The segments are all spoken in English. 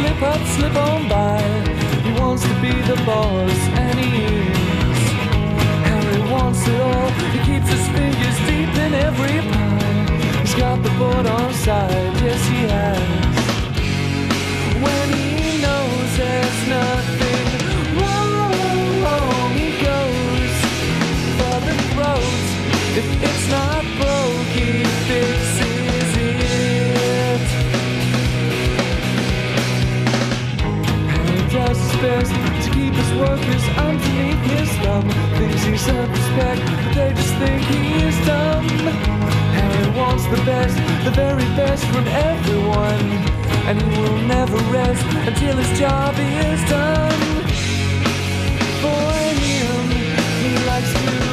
slip up, slip on by. He wants to be the boss, and he is. Harry wants it all. He keeps his fingers deep in every pie. He's got the board on side, yes he has. When he knows there's nothing wrong, he goes for the throat. If it's not broke, he fixes to keep his workers underneath his thumb. Thinks he's earned respect, but they just think he is dumb. Harry wants the best, the very best from everyone. And he will never rest until his job is done. For him, he likes to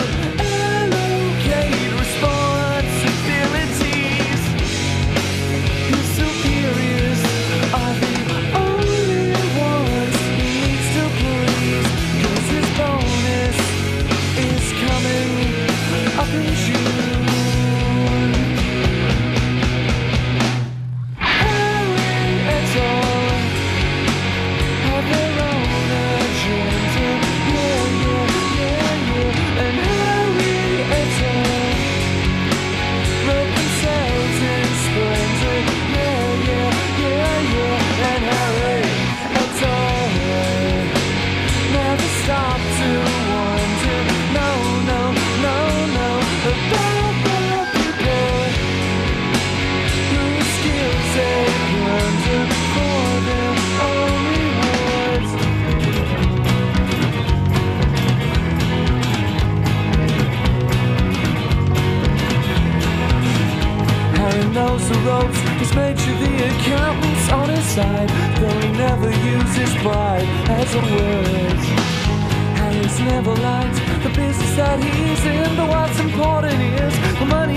knows the ropes, he's made sure the accountant's on his side, though he never uses pride as a word. Harry's never liked the business that he's in, but what's important is the money